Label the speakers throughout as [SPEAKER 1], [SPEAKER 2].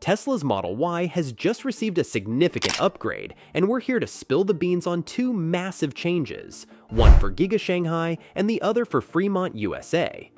[SPEAKER 1] Tesla's Model Y has just received a significant upgrade, and we're here to spill the beans on two massive changes, one for Giga Shanghai and the other for Fremont, USA.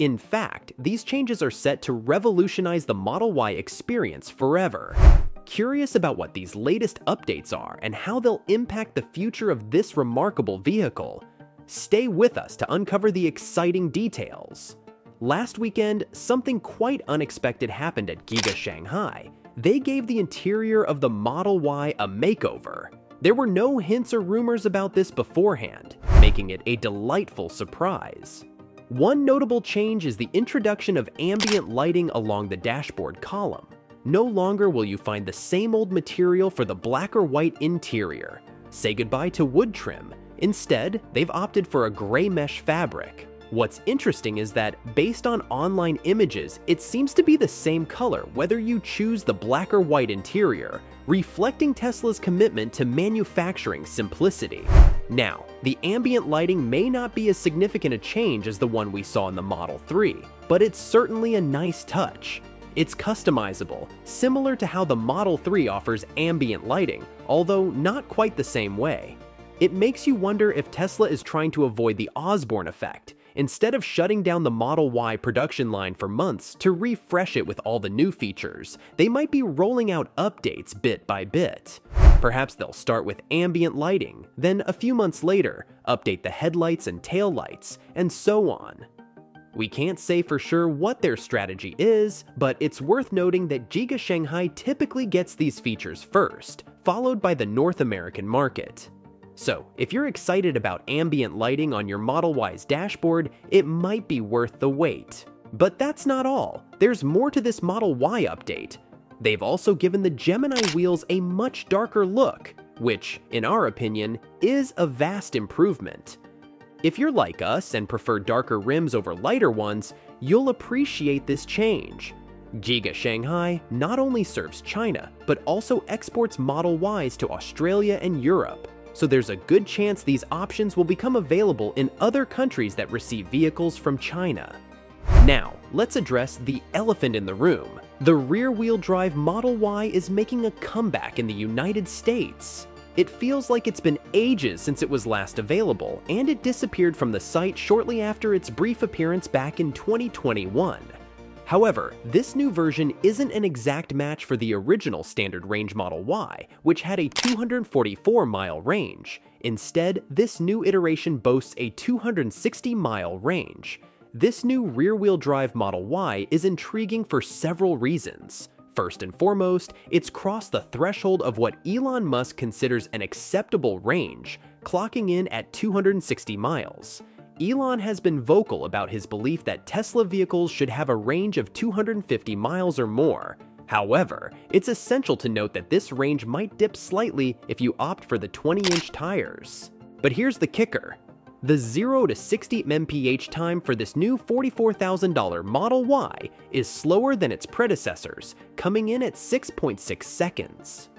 [SPEAKER 1] In fact, these changes are set to revolutionize the Model Y experience forever. Curious about what these latest updates are and how they'll impact the future of this remarkable vehicle? Stay with us to uncover the exciting details. Last weekend, something quite unexpected happened at Giga Shanghai. They gave the interior of the Model Y a makeover. There were no hints or rumors about this beforehand, making it a delightful surprise. One notable change is the introduction of ambient lighting along the dashboard column. No longer will you find the same old material for the black or white interior. Say goodbye to wood trim. Instead, they've opted for a gray mesh fabric. What's interesting is that, based on online images, it seems to be the same color whether you choose the black or white interior, reflecting Tesla's commitment to manufacturing simplicity. Now, the ambient lighting may not be as significant a change as the one we saw in the Model 3, but it's certainly a nice touch. It's customizable, similar to how the Model 3 offers ambient lighting, although not quite the same way. It makes you wonder if Tesla is trying to avoid the Osborne effect, instead of shutting down the Model Y production line for months to refresh it with all the new features, they might be rolling out updates bit by bit. Perhaps they'll start with ambient lighting, then a few months later, update the headlights and taillights, and so on. We can't say for sure what their strategy is, but it's worth noting that Giga Shanghai typically gets these features first, followed by the North American market. So, if you're excited about ambient lighting on your Model Y's dashboard, it might be worth the wait. But that's not all. There's more to this Model Y update. They've also given the Gemini wheels a much darker look, which, in our opinion, is a vast improvement. If you're like us and prefer darker rims over lighter ones, you'll appreciate this change. Giga Shanghai not only serves China, but also exports Model Ys to Australia and Europe so there's a good chance these options will become available in other countries that receive vehicles from China. Now, let's address the elephant in the room. The rear-wheel drive Model Y is making a comeback in the United States. It feels like it's been ages since it was last available, and it disappeared from the site shortly after its brief appearance back in 2021. However, this new version isn't an exact match for the original standard range Model Y, which had a 244 mile range. Instead, this new iteration boasts a 260 mile range. This new rear-wheel drive Model Y is intriguing for several reasons. First and foremost, it's crossed the threshold of what Elon Musk considers an acceptable range, clocking in at 260 miles. Elon has been vocal about his belief that Tesla vehicles should have a range of 250 miles or more. However, it's essential to note that this range might dip slightly if you opt for the 20-inch tires. But here's the kicker. The 0 to 60 mph time for this new $44,000 Model Y is slower than its predecessors, coming in at 6.6 seconds.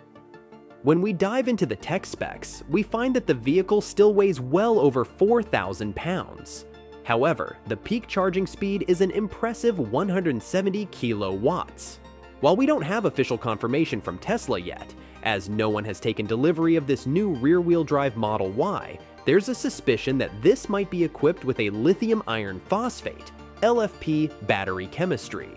[SPEAKER 1] When we dive into the tech specs, we find that the vehicle still weighs well over 4,000 pounds. However, the peak charging speed is an impressive 170 kilowatts. While we don't have official confirmation from Tesla yet, as no one has taken delivery of this new rear-wheel drive Model Y, there's a suspicion that this might be equipped with a lithium iron phosphate, LFP battery chemistry.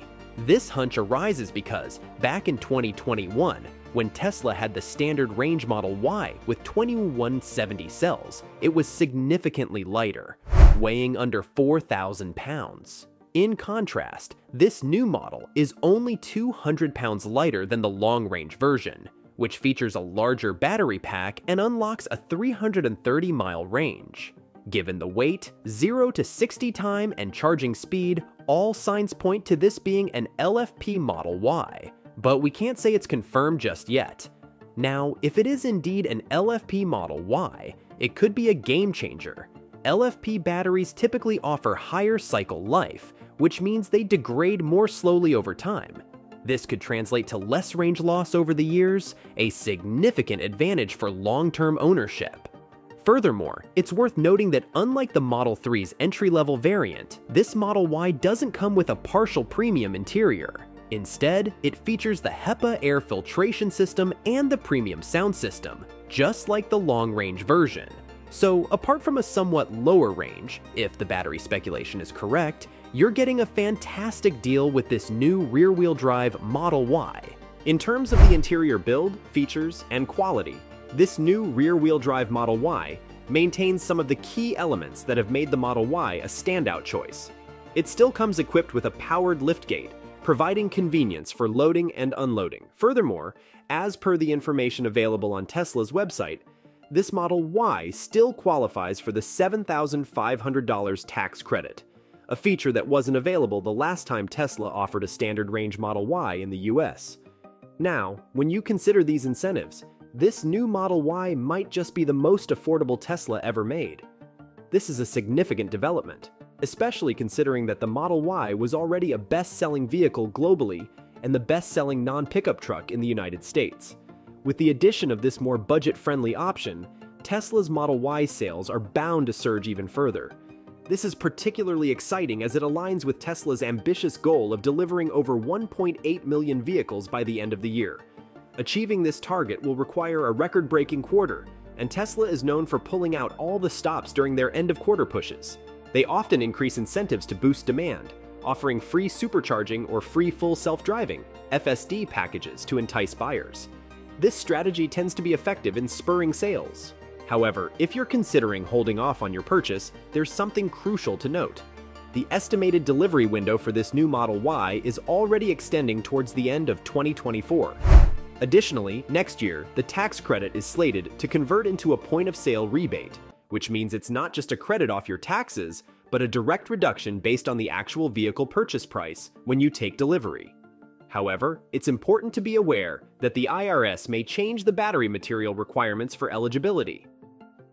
[SPEAKER 1] This hunch arises because, back in 2021, when Tesla had the standard range Model Y with 2170 cells, it was significantly lighter, weighing under 4,000 pounds. In contrast, this new model is only 200 pounds lighter than the long-range version, which features a larger battery pack and unlocks a 330 mile range. Given the weight, 0 to 60 time, and charging speed, all signs point to this being an LFP Model Y, but we can't say it's confirmed just yet. Now, if it is indeed an LFP Model Y, it could be a game changer. LFP batteries typically offer higher cycle life, which means they degrade more slowly over time. This could translate to less range loss over the years, a significant advantage for long-term ownership. Furthermore, it's worth noting that unlike the Model 3's entry-level variant, this Model Y doesn't come with a partial premium interior. Instead, it features the HEPA air filtration system and the premium sound system, just like the long-range version. So apart from a somewhat lower range, if the battery speculation is correct, you're getting a fantastic deal with this new rear-wheel drive Model Y. In terms of the interior build, features, and quality, this new rear-wheel drive Model Y maintains some of the key elements that have made the Model Y a standout choice. It still comes equipped with a powered liftgate, providing convenience for loading and unloading. Furthermore, as per the information available on Tesla's website, this Model Y still qualifies for the $7,500 tax credit, a feature that wasn't available the last time Tesla offered a standard range Model Y in the US. Now, when you consider these incentives, this new Model Y might just be the most affordable Tesla ever made. This is a significant development, especially considering that the Model Y was already a best-selling vehicle globally and the best-selling non-pickup truck in the United States. With the addition of this more budget-friendly option, Tesla's Model Y sales are bound to surge even further. This is particularly exciting as it aligns with Tesla's ambitious goal of delivering over 1.8 million vehicles by the end of the year. Achieving this target will require a record-breaking quarter, and Tesla is known for pulling out all the stops during their end-of-quarter pushes. They often increase incentives to boost demand, offering free supercharging or free full self-driving FSD packages to entice buyers. This strategy tends to be effective in spurring sales. However, if you're considering holding off on your purchase, there's something crucial to note. The estimated delivery window for this new Model Y is already extending towards the end of 2024. Additionally, next year, the tax credit is slated to convert into a point-of-sale rebate, which means it's not just a credit off your taxes, but a direct reduction based on the actual vehicle purchase price when you take delivery. However, it's important to be aware that the IRS may change the battery material requirements for eligibility.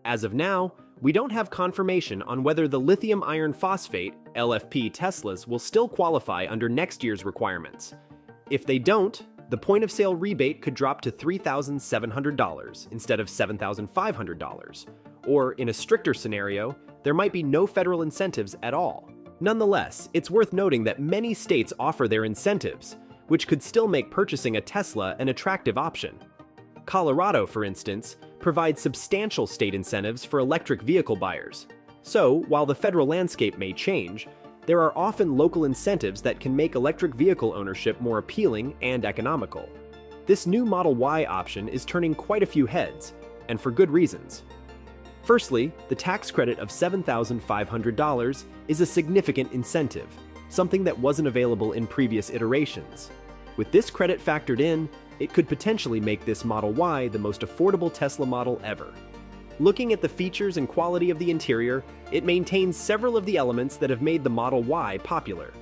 [SPEAKER 1] As of now, we don't have confirmation on whether the lithium iron phosphate, LFP Teslas will still qualify under next year's requirements. If they don't, the point of sale rebate could drop to $3,700 instead of $7,500, or in a stricter scenario, there might be no federal incentives at all. Nonetheless, it's worth noting that many states offer their incentives, which could still make purchasing a Tesla an attractive option. Colorado, for instance, provides substantial state incentives for electric vehicle buyers. So, while the federal landscape may change, there are often local incentives that can make electric vehicle ownership more appealing and economical. This new Model Y option is turning quite a few heads, and for good reasons. Firstly, the tax credit of $7,500 is a significant incentive, something that wasn't available in previous iterations. With this credit factored in, it could potentially make this Model Y the most affordable Tesla model ever. Looking at the features and quality of the interior, it maintains several of the elements that have made the Model Y popular.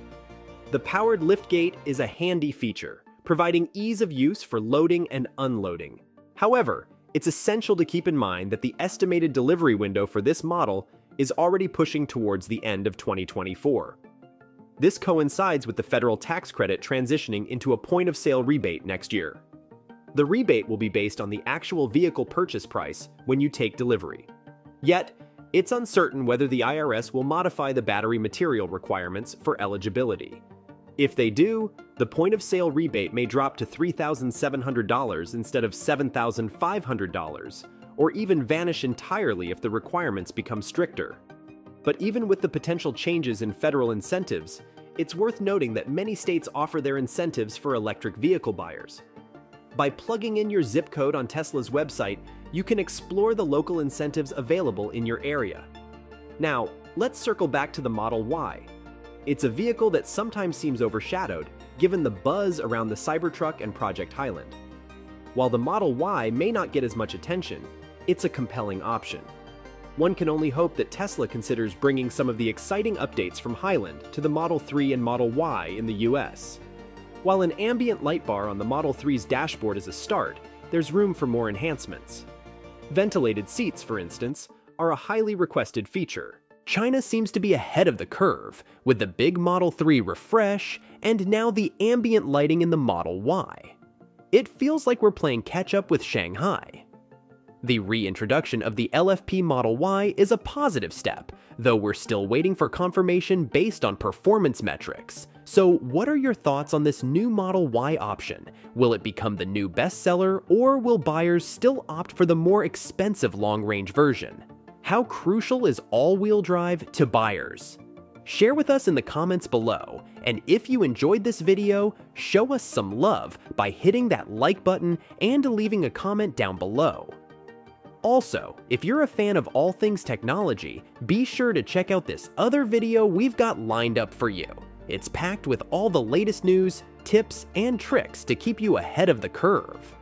[SPEAKER 1] The powered liftgate is a handy feature, providing ease of use for loading and unloading. However, it's essential to keep in mind that the estimated delivery window for this model is already pushing towards the end of 2024. This coincides with the federal tax credit transitioning into a point-of-sale rebate next year. The rebate will be based on the actual vehicle purchase price when you take delivery. Yet, it's uncertain whether the IRS will modify the battery material requirements for eligibility. If they do, the point of sale rebate may drop to $3,700 instead of $7,500, or even vanish entirely if the requirements become stricter. But even with the potential changes in federal incentives, it's worth noting that many states offer their incentives for electric vehicle buyers, by plugging in your zip code on Tesla's website, you can explore the local incentives available in your area. Now, let's circle back to the Model Y. It's a vehicle that sometimes seems overshadowed, given the buzz around the Cybertruck and Project Highland. While the Model Y may not get as much attention, it's a compelling option. One can only hope that Tesla considers bringing some of the exciting updates from Highland to the Model 3 and Model Y in the US. While an ambient light bar on the Model 3's dashboard is a start, there's room for more enhancements. Ventilated seats, for instance, are a highly requested feature. China seems to be ahead of the curve, with the big Model 3 refresh and now the ambient lighting in the Model Y. It feels like we're playing catch up with Shanghai. The reintroduction of the LFP Model Y is a positive step, though we're still waiting for confirmation based on performance metrics. So what are your thoughts on this new Model Y option? Will it become the new bestseller, or will buyers still opt for the more expensive long-range version? How crucial is all-wheel drive to buyers? Share with us in the comments below, and if you enjoyed this video, show us some love by hitting that like button and leaving a comment down below. Also, if you're a fan of all things technology, be sure to check out this other video we've got lined up for you. It's packed with all the latest news, tips, and tricks to keep you ahead of the curve.